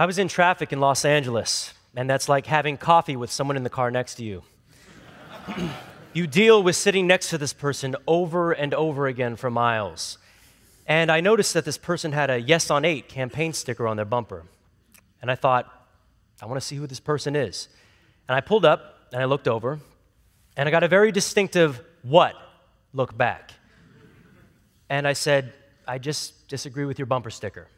I was in traffic in Los Angeles, and that's like having coffee with someone in the car next to you. you deal with sitting next to this person over and over again for miles. And I noticed that this person had a Yes on 8 campaign sticker on their bumper. And I thought, I want to see who this person is. And I pulled up and I looked over, and I got a very distinctive what look back. And I said, I just disagree with your bumper sticker.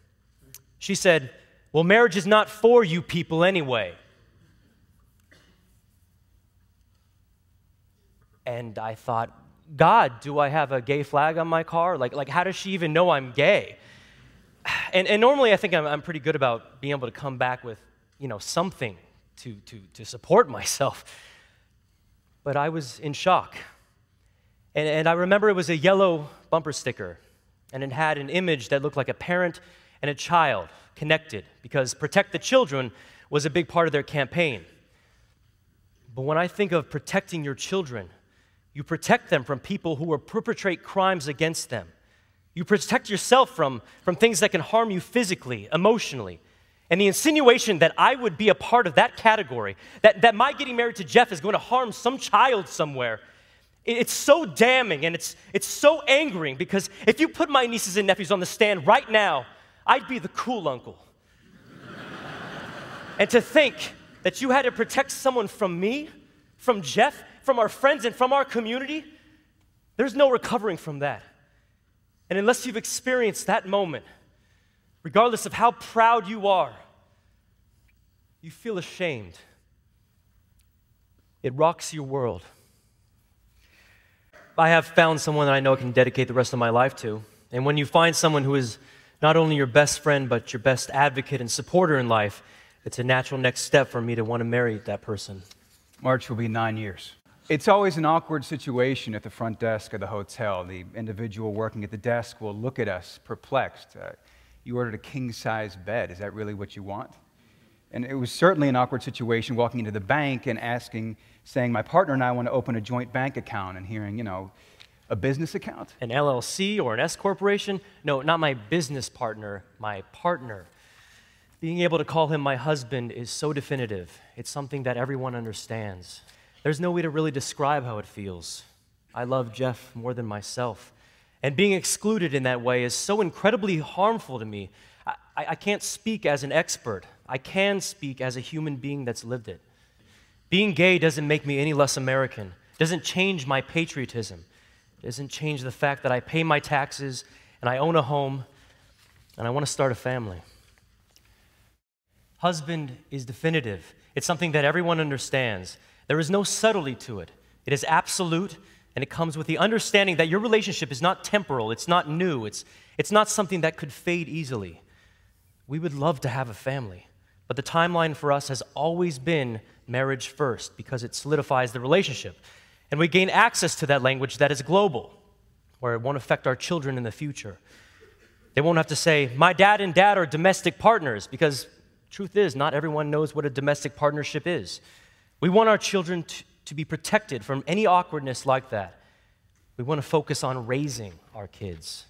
She said, Well, marriage is not for you people anyway. And I thought, God, do I have a gay flag on my car? Like, like how does she even know I'm gay? And, and normally I think I'm, I'm pretty good about being able to come back with, you know, something to, to, to support myself. But I was in shock. And, and I remember it was a yellow bumper sticker, and it had an image that looked like a parent and a child connected because Protect the Children was a big part of their campaign. But when I think of protecting your children, you protect them from people who will perpetrate crimes against them. You protect yourself from, from things that can harm you physically, emotionally. And the insinuation that I would be a part of that category, that, that my getting married to Jeff is going to harm some child somewhere, it's so damning and it's, it's so angering because if you put my nieces and nephews on the stand right now, I'd be the cool uncle. and to think that you had to protect someone from me, from Jeff, from our friends, and from our community, there's no recovering from that. And unless you've experienced that moment, regardless of how proud you are, you feel ashamed. It rocks your world. I have found someone that I know I can dedicate the rest of my life to. And when you find someone who is not only your best friend, but your best advocate and supporter in life, it's a natural next step for me to want to marry that person. March will be nine years. It's always an awkward situation at the front desk of the hotel. The individual working at the desk will look at us perplexed. Uh, you ordered a king size bed. Is that really what you want? And it was certainly an awkward situation walking into the bank and asking, saying, My partner and I want to open a joint bank account, and hearing, you know, a business account? An LLC or an S corporation? No, not my business partner, my partner. Being able to call him my husband is so definitive. It's something that everyone understands. There's no way to really describe how it feels. I love Jeff more than myself. And being excluded in that way is so incredibly harmful to me. I, I can't speak as an expert. I can speak as a human being that's lived it. Being gay doesn't make me any less American, doesn't change my patriotism, doesn't change the fact that I pay my taxes and I own a home and I want to start a family. Husband is definitive, it's something that everyone understands. There is no subtlety to it, it is absolute. And it comes with the understanding that your relationship is not temporal, it's not new, it's, it's not something that could fade easily. We would love to have a family. But the timeline for us has always been marriage first because it solidifies the relationship. And we gain access to that language that is global, where it won't affect our children in the future. They won't have to say, My dad and dad are domestic partners, because truth is, not everyone knows what a domestic partnership is. We want our children to, to be protected from any awkwardness like that. We want to focus on raising our kids.